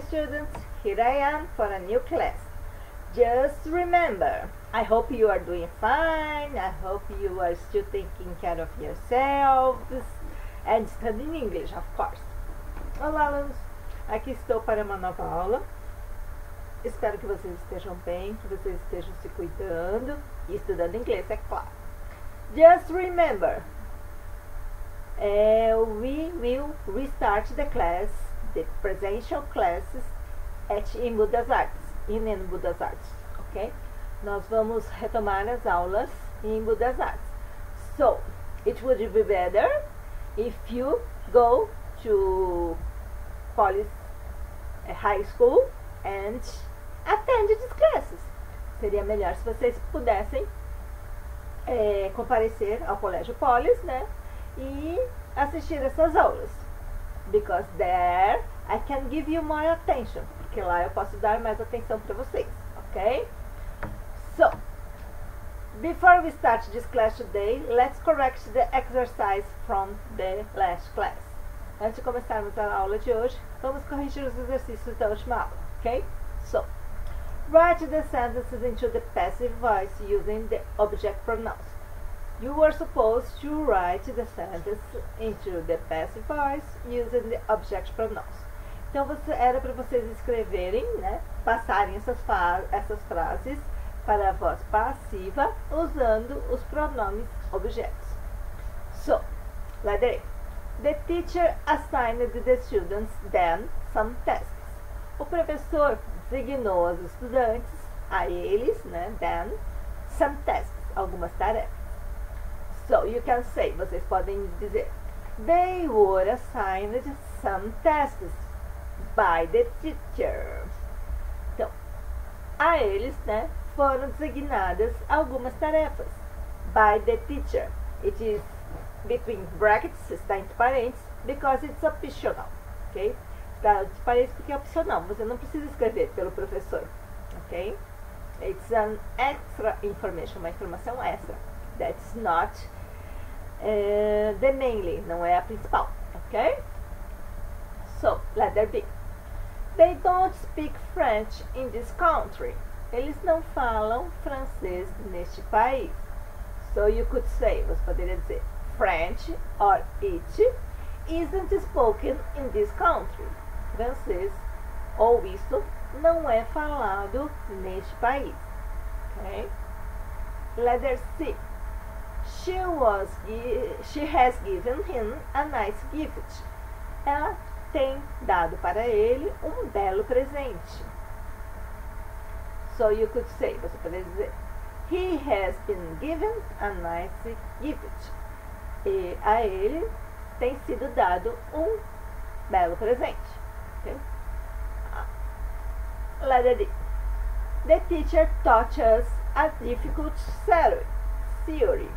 students, here I am for a new class. Just remember, I hope you are doing fine, I hope you are still taking care of yourselves and studying English, of course. Olá, alunos! Aqui estou para uma nova aula. Espero que vocês estejam bem, que vocês estejam se cuidando e estudando inglês, é claro. Just remember, uh, we will restart the class, the presential classes at Embu das Artes, in Embu das Artes, ok? Nós vamos retomar as aulas em Embu das Artes. So, it would be better if you go to college, uh, high school and attend these classes. Seria melhor se vocês pudessem é, comparecer ao Colégio Polis, né? E assistir essas aulas. Because there I can give you more attention. Porque lá eu posso dar mais atenção para vocês, ok? So, before we start this class today, let's correct the exercise from the last class. Antes de começarmos a aula de hoje, vamos corrigir os exercícios da última aula, ok? So, write the sentences into the passive voice using the object pronouns. You were supposed to write the sentence into the passive voice using the object pronouns. Então você, era para vocês escreverem, né, passarem essas, essas frases para a voz passiva usando os pronomes objetos. So, letter A. The teacher assigned the students then some tasks. O professor designou aos estudantes, a eles, né, then, some tasks, algumas tarefas. So, you can say, vocês podem dizer, they were assigned some tasks by the teacher. Então, a eles, né, foram designadas algumas tarefas by the teacher. It is between brackets, está entre parênteses, because it's optional, ok? Está entre parênteses porque é opcional, você não precisa escrever pelo professor, ok? It's an extra information, uma informação extra. That's not uh, the mainly, não é a principal, ok? So, letter B. They don't speak French in this country. Eles não falam francês neste país. So you could say, você poderia dizer, French or it isn't spoken in this country. Francês ou isto não é falado neste país. Okay? Letter C. She was she has given him a nice gift. Ela tem dado para ele um belo presente. So you could say, você poderia dizer, he has been given a nice gift. E a ele tem sido dado um belo presente. Okay? Letter D. The teacher taught us a difficult theory.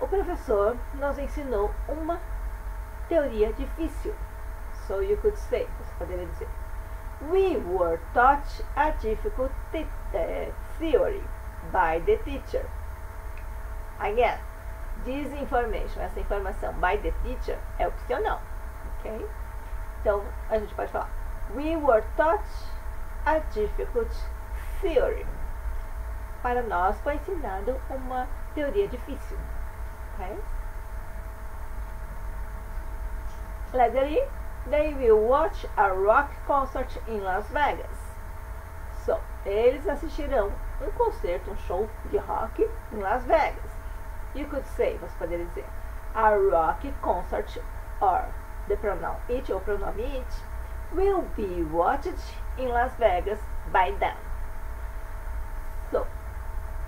O professor nos ensinou uma teoria difícil. So you could say, você poderia dizer, we were taught a difficult uh, theory by the teacher. Again, this information, essa informação by the teacher é opcional, ok? Então, a gente pode falar, we were taught a difficult theory. Para nós foi ensinado uma teoria difícil, ok? Letter E, they will watch a rock concert in Las Vegas. So, eles assistirão um concerto, um show de rock em Las Vegas. You could say, você poderia dizer, a rock concert or the pronoun it ou pronome it will be watched in Las Vegas by them. So,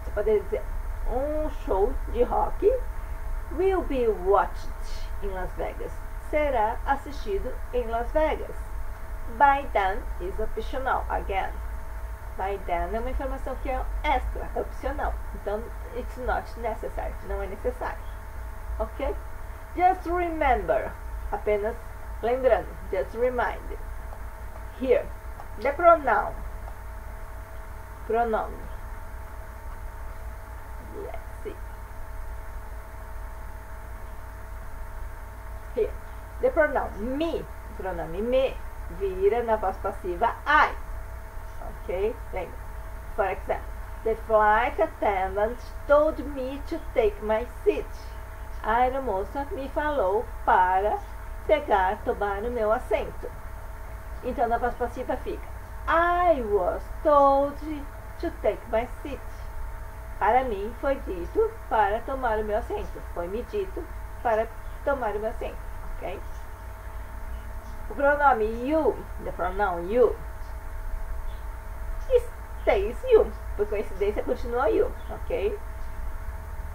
você poderia dizer, um show de rock will be watched in Las Vegas será assistido em Las Vegas. By then is optional again. By then é uma informação que é extra, é opcional. Então, it's not necessary, não é necessário. Ok? Just remember, apenas lembrando, just remind. Here, the pronoun. Pronoun. Let's see. Here. The pronoun me, pronome me, vira na voz passiva I. Ok? Lembra? For example, the flight attendant told me to take my seat. A aeromoça me falou para pegar, tomar o meu assento. Então, na voz passiva fica I was told to take my seat. Para mim foi dito para tomar o meu assento. Foi me dito para tomar o meu assento. Ok? O pronome you, the pronoun you, stays you. Por coincidência, continua you. Ok?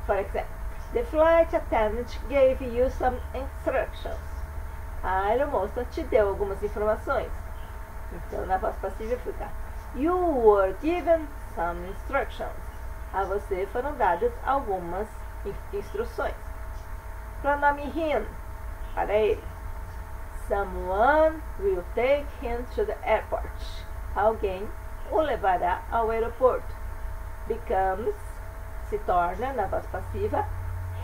For example, the flight attendant gave you some instructions. A aeromoça te deu algumas informações. Então, na voz passiva fica You were given some instructions. A você foram dadas algumas instruções. Pronome him, para ele. Someone will take him to the airport. Alguém o levará ao aeroporto. Becomes, se torna, na voz passiva,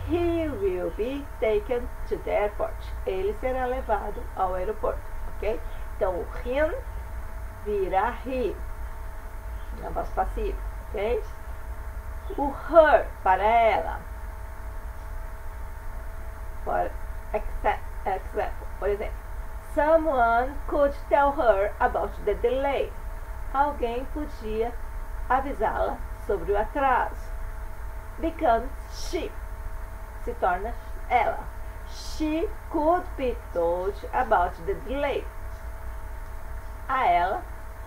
He will be taken to the airport. Ele será levado ao aeroporto, ok? Então, o him vira he, na voz passiva, ok? O her, para ela. For example, por exemplo, someone could tell her about the delay. Alguém podia avisá-la sobre o atraso. Becomes she. Se torna ela. She could be told about the delay. A ela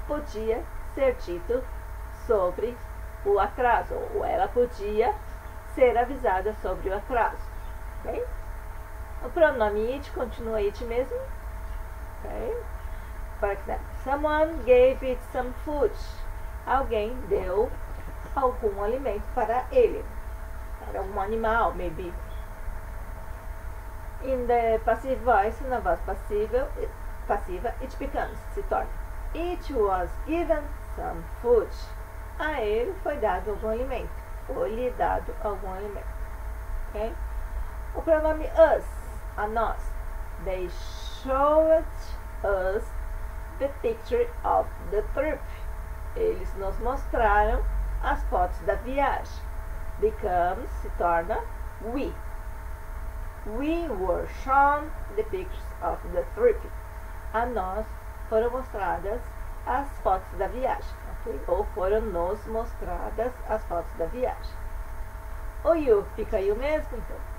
podia ser dito sobre o atraso, ou ela podia ser avisada sobre o atraso. Okay? O pronome it continua it mesmo. Okay? For example, someone gave it some food. Alguém deu algum alimento para ele. Para um animal, maybe. In the passive voice, na voz passiva, passiva, it becomes, se torna. It was given some food. A ele foi dado algum alimento. Ou lhe dado algum alimento. Ok? O pronome us, a nós. They showed us the picture of the trip. Eles nos mostraram as fotos da viagem. Becomes, se torna, we. We were shown the pictures of the trip. A nós foram mostradas as fotos da viagem, okay? ou foram nos mostradas as fotos da viagem. O you fica aí o mesmo, então.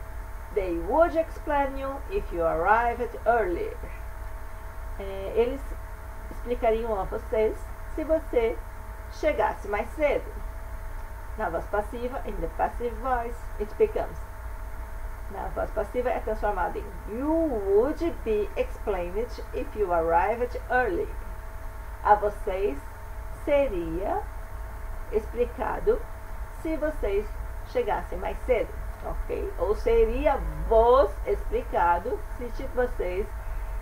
They would explain you if you arrived earlier. É, eles explicariam a vocês se você chegasse mais cedo. Na voz passiva, in the passive voice, it becomes na voz passiva é transformada em You would be explained if you arrived early. A vocês seria explicado se vocês chegassem mais cedo, ok? Ou seria vos explicado se vocês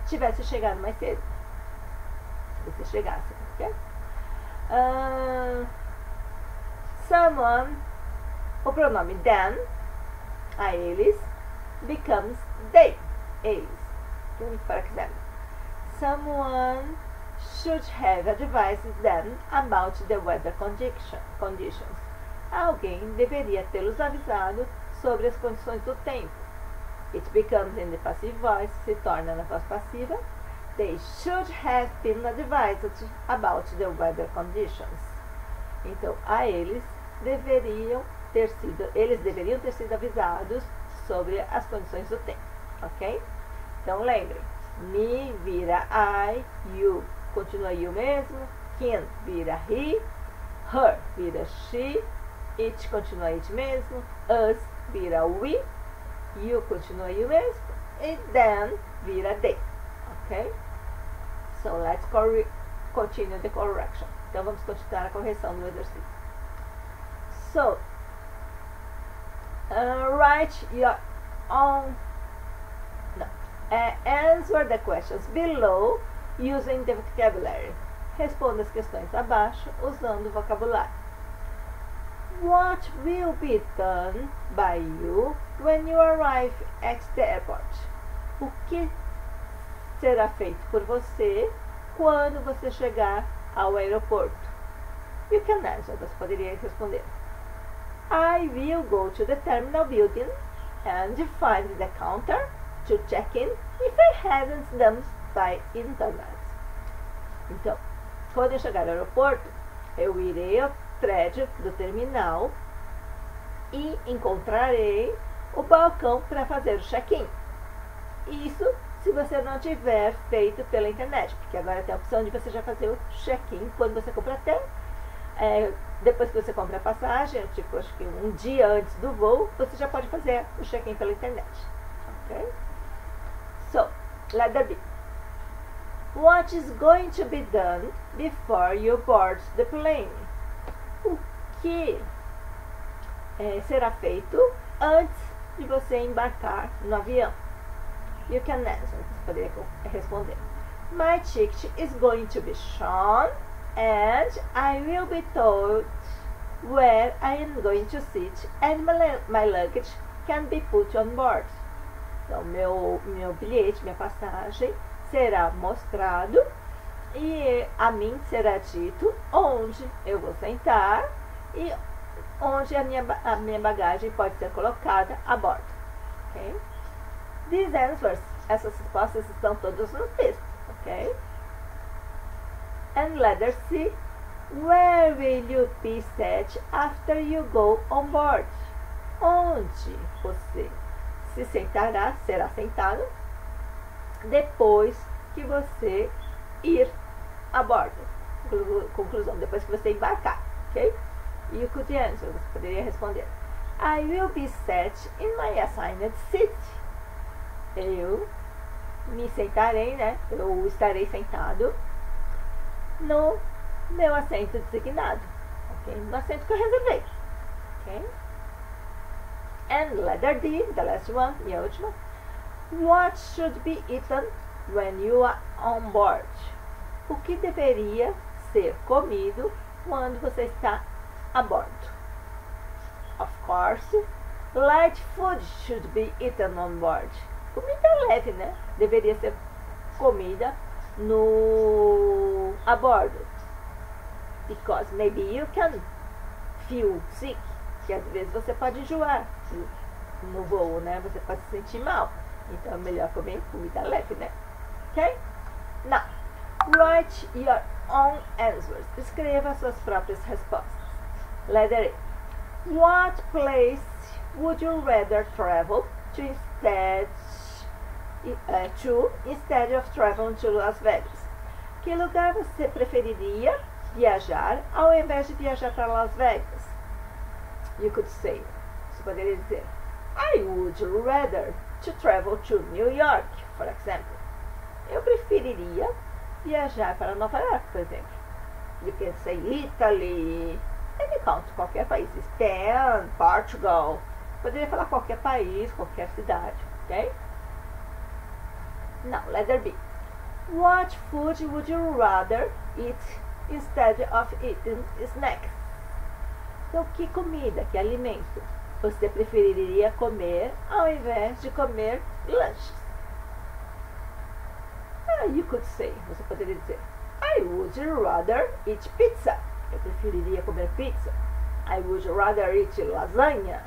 tivessem chegado mais cedo. Se vocês chegassem, ok? Uh, someone, o pronome them, a eles, becomes they, eles. For example, someone should have advised them about the weather condition, conditions. Alguém deveria tê-los avisado sobre as condições do tempo. It becomes in the passive voice, se torna na voz passiva. They should have been advised about the weather conditions. Então, a eles deveriam ter sido, eles deveriam ter sido avisados sobre as condições do tempo, ok? Então lembrem, me vira I, you continua you mesmo, him vira he, her vira she, it continua it mesmo, us vira we, you continua you mesmo, e then vira they, ok? So let's continue the correction. Então vamos continuar a correção do exercício. So, uh, write your own no, uh, answer the questions below using the vocabulary. Responda as questões abaixo usando o vocabulário. What will be done by you when you arrive at the airport? O que será feito por você quando você chegar ao aeroporto? You can answer. Você poderia responder. I will go to the terminal building and find the counter to check in if I haven't done by internet. Então, quando eu chegar ao aeroporto, eu irei prédio do terminal e encontrarei o balcão para fazer o check-in. Isso se você não tiver feito pela internet, porque agora tem a opção de você já fazer o check-in quando você compra até é, depois que você compra a passagem, tipo, acho que um dia antes do voo, você já pode fazer o check-in pela internet. Ok? So, letter B. What is going to be done before you board the plane? O que é, será feito antes de você embarcar no avião? You can answer. Você poderia responder. My ticket is going to be shown and I will be told where I am going to sit and my, luggage can be put on board. Então, meu, meu bilhete, minha passagem será mostrado e a mim será dito onde eu vou sentar e onde a minha, a minha bagagem pode ser colocada a bordo. Okay? These answers, essas respostas estão todas no texto, ok? And letter C, where will you be set after you go on board? Onde você se sentará, será sentado depois que você ir a bordo. Conclusão, depois que você embarcar, ok? You could answer, você poderia responder. I will be set in my assigned seat. Eu me sentarei, né? Eu estarei sentado no meu assento designado, ok? No assento que eu reservei, ok? And letter D, the last one, e a última. What should be eaten when you are on board? O que deveria ser comido quando você está a bordo? Of course, light food should be eaten on board. Comida leve, né? Deveria ser comida no a bordo. Because maybe you can feel sick que às vezes você pode enjoar no voo, né? Você pode se sentir mal. Então é melhor comer comida leve, né? Ok? Now, write your own answers. Escreva suas próprias respostas. Letter A. What place would you rather travel to instead uh, to instead of traveling to Las Vegas? Que lugar você preferiria viajar ao invés de viajar para Las Vegas? you could say, você poderia dizer, I would rather to travel to New York, for example. Eu preferiria viajar para Nova York, por exemplo. You can say Italy, any country, qualquer país. Spain, Portugal. Poderia falar qualquer país, qualquer cidade, ok? Now, letter B. What food would you rather eat instead of eating snacks? Então, que comida, que alimento você preferiria comer ao invés de comer lanches? You could say, você poderia dizer, I would rather eat pizza. Eu preferiria comer pizza. I would rather eat lasagna.